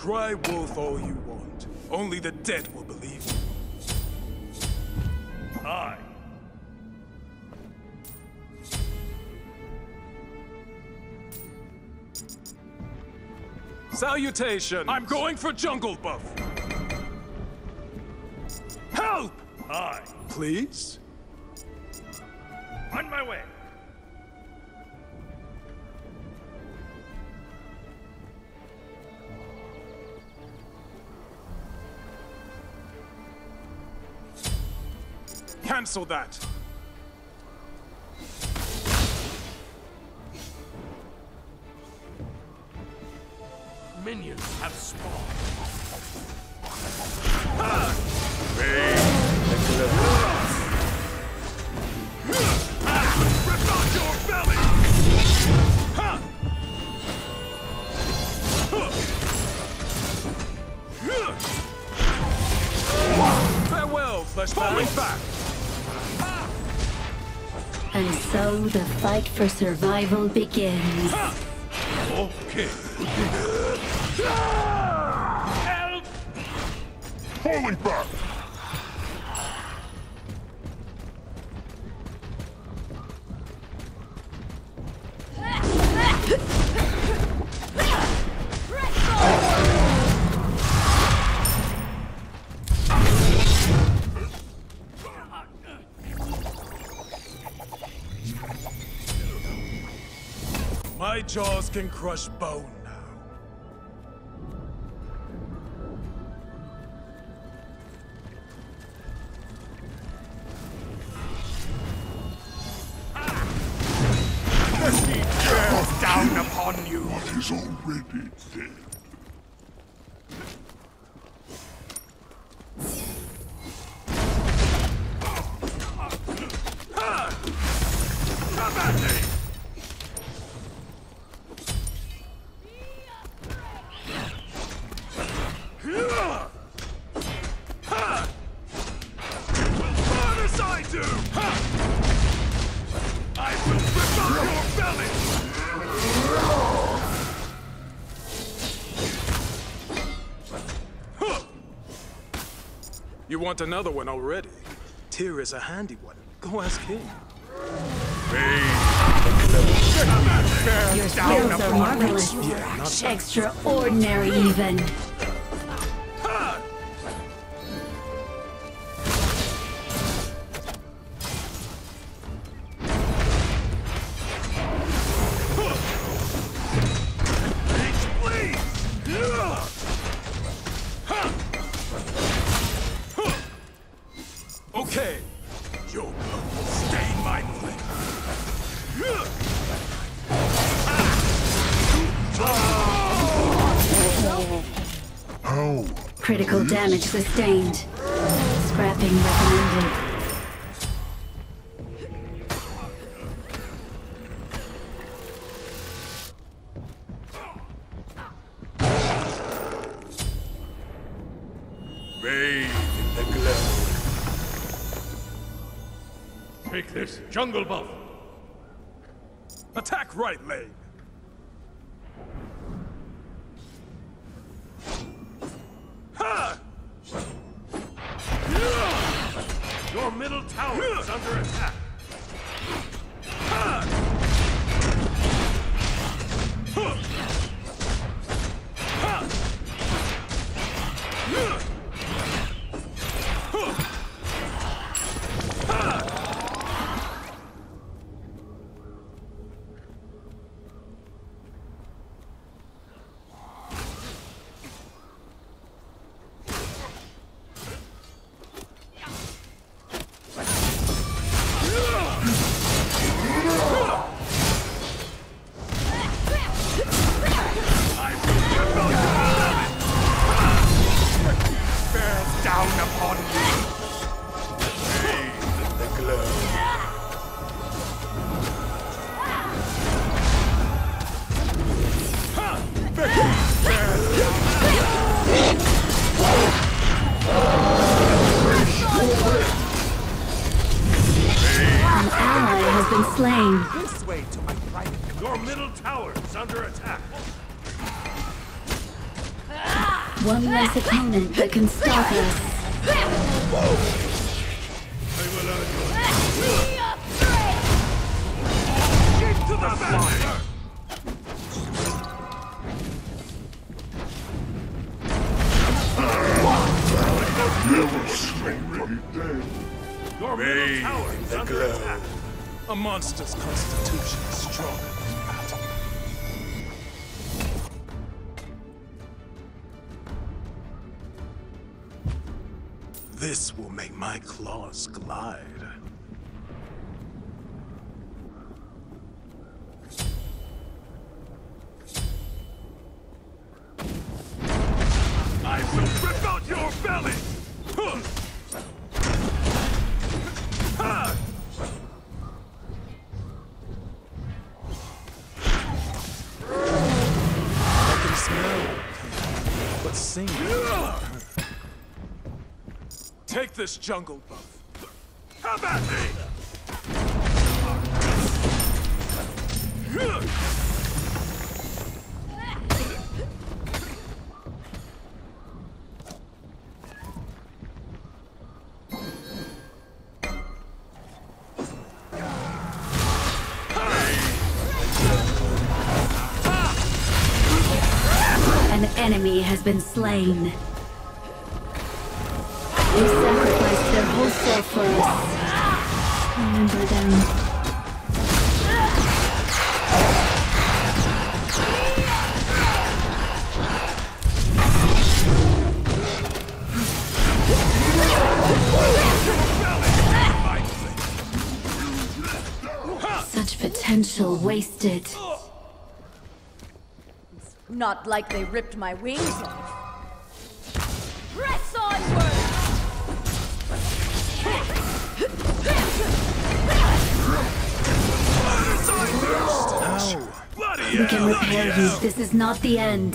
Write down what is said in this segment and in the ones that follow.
Cry wolf all you want. Only the dead will believe you. Aye. Salutation! I'm going for jungle buff! Help! Aye. Please? On my way. Cancel that! Minions have spawned. And so the fight for survival begins. Okay. Help! Falling back! Can crush bone now. Ah! Bears down upon you! What is already dead? Want another one already? Tyr is a handy one. Go ask him. Your skills are marvelous. Extraordinary even. Sustained. Scrapping recommended. Take this, jungle buff. Attack right lane. Been slain. This way to my private. Your middle tower is under attack. One less opponent that can stop us. Get to the master! Never already dead. Your middle tower is under attack. A monster's constitution is stronger than that. This will make my claws glide. This jungle buff. Come at me! An enemy has been slain. Remember them. Such potential wasted. Not like they ripped my wings off. We can repair you. This is not the end.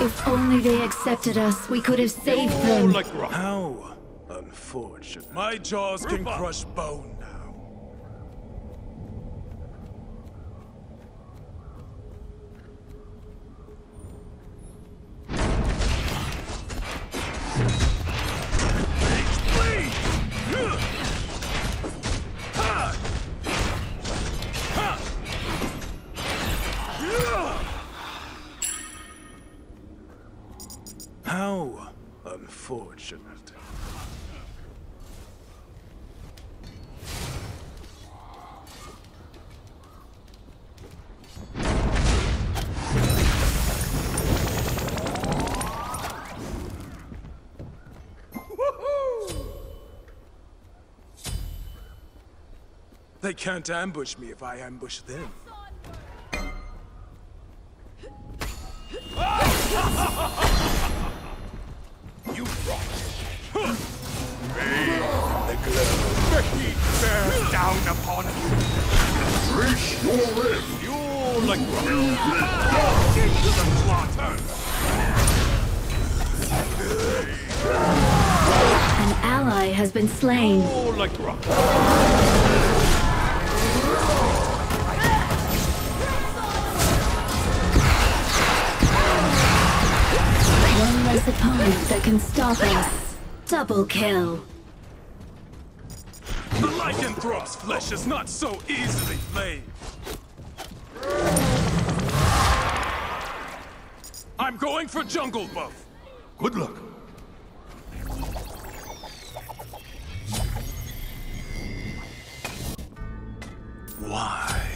If only they accepted us, we could have saved them. Like. How unfortunate. My jaws can crush bone They can't ambush me if I ambush them. Down upon you. Brace your end. You like rock. Into the slaughter. An ally has been slain. You like rock. One less opponent that can stop us. Double kill. The lycanthrope's flesh is not so easily laid. I'm going for jungle buff. Good luck. Why?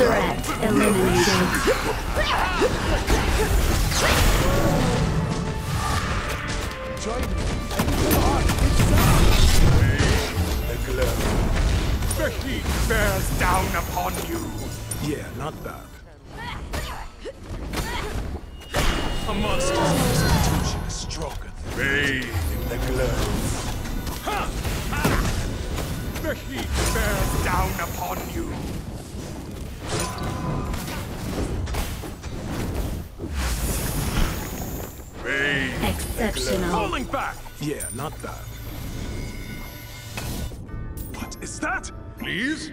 Threat eliminated. The glow. The heat bears down upon you. Yeah, not bad. A monster's constitution is stronger than Bathe in the glow. The heat bears down upon you. Bathe Exceptional. Falling back! Yeah, not bad. What is that? Please?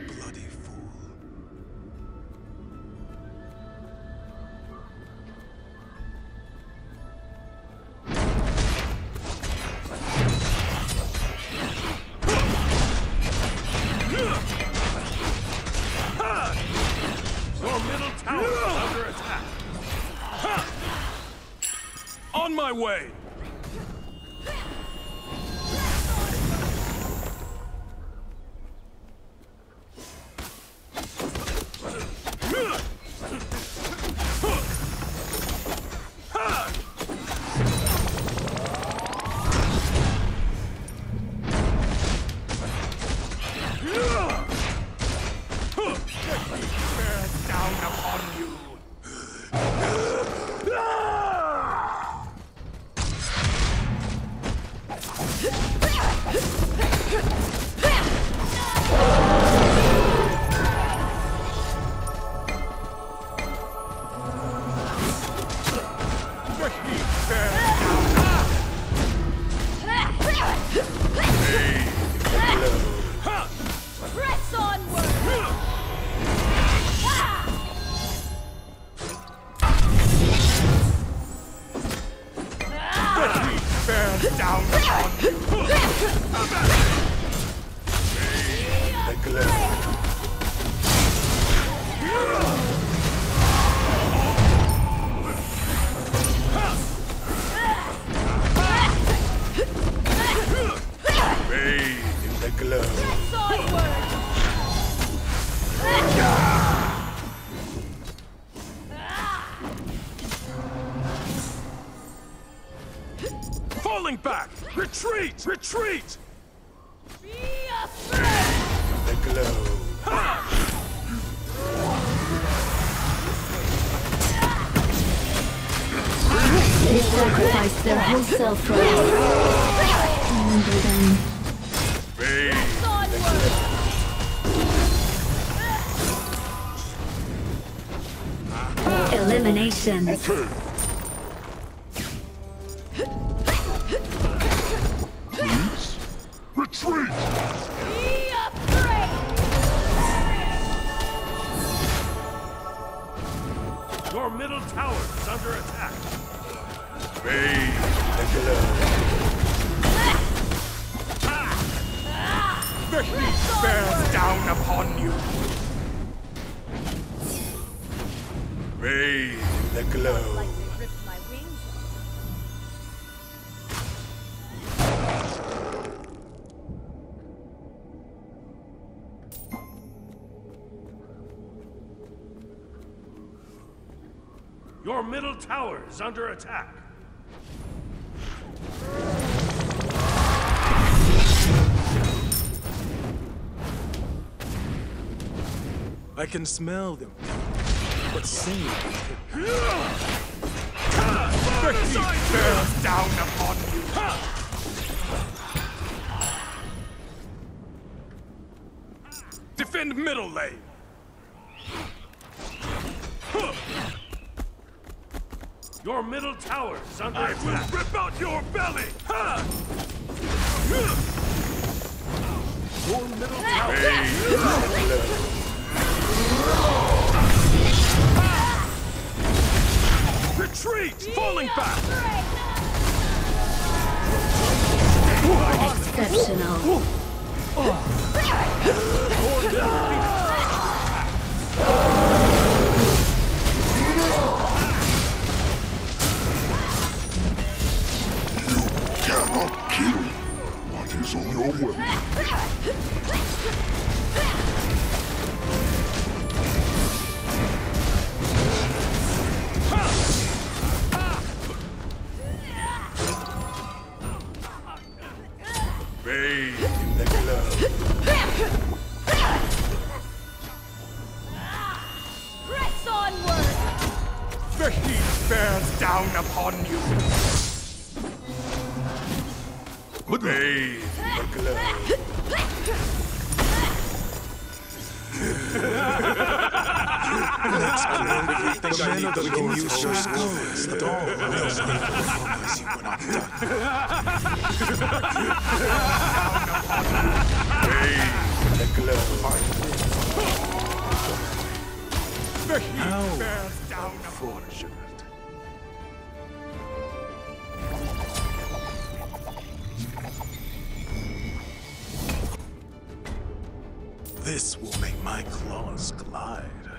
Elimination. Please? Your middle tower is under attack. I can smell them. But sing. The heat bears down upon you. Defend middle lane! Your middle tower is under I attack. will rip out your belly! Ha! Your middle tower. Upon you. Bathe the glow. Think I need can use your skills. The will stay you when I'm done. Bathe the glow. The heat bears This will make my claws glide.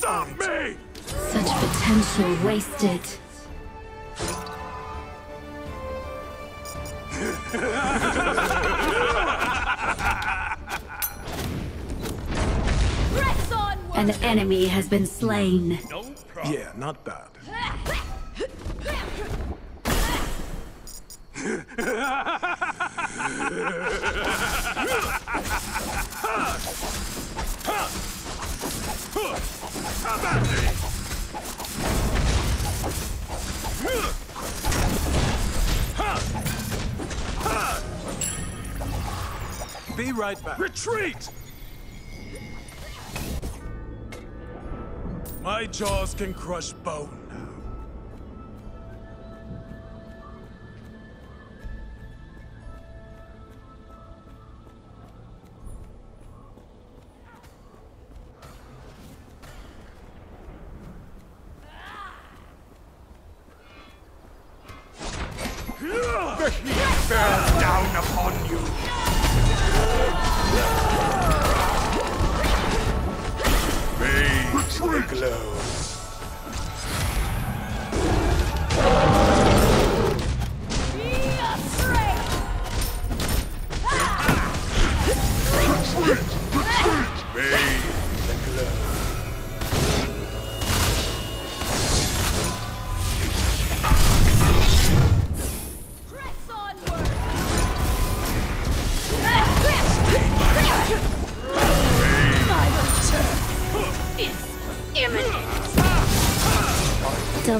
Stop me! Such potential wasted. An enemy has been slain. No problem. Yeah, not bad. Be right back. Retreat! My jaws can crush bone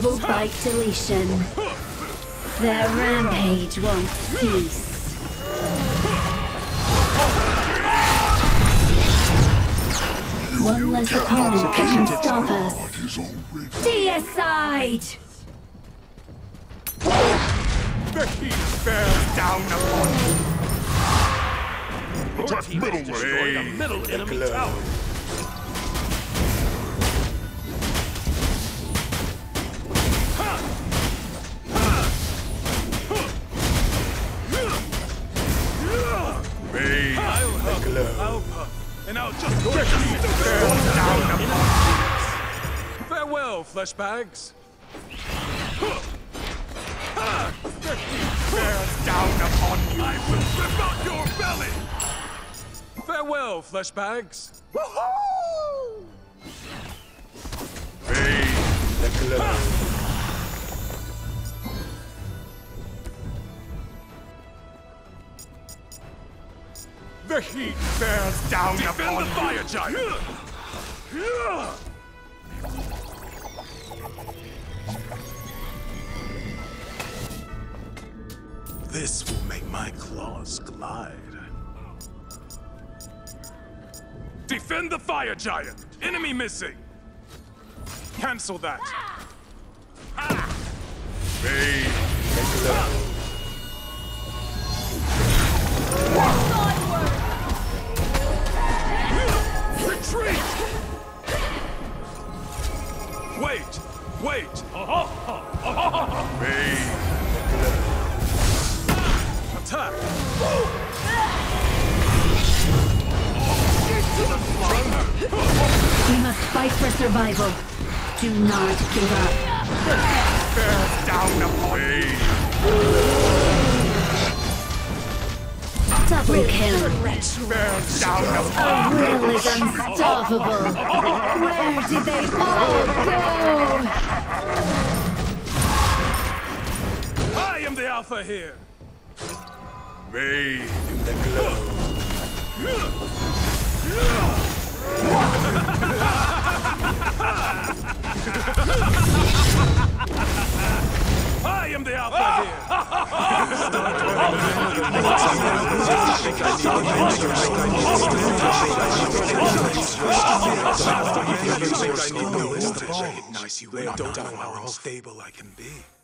Double bite deletion. Their rampage won't cease. One less opponent that can stop us. What is Deicide! The heat bears down upon you. Attack middle Destroy the middle enemy tower. And I'll just go. The heat bears down upon Farewell, flesh bags. The down upon you. I will rip out your belly. Farewell, flesh bags. Bathe the glow. The heat bears down upon the fire giant. This will make my claws glide. Defend the fire giant. Enemy missing. Cancel that. May Onward! Retreat. Wait, wait. Attack. We must fight for survival. Do not give up. Bears down upon me. Double kill. Our will is unstoppable. Where did they all go? I am the alpha here. Bathe in the glow. I am the alpha ah! here. Recognize you when I'm not how unstable I can be.